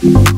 Bye.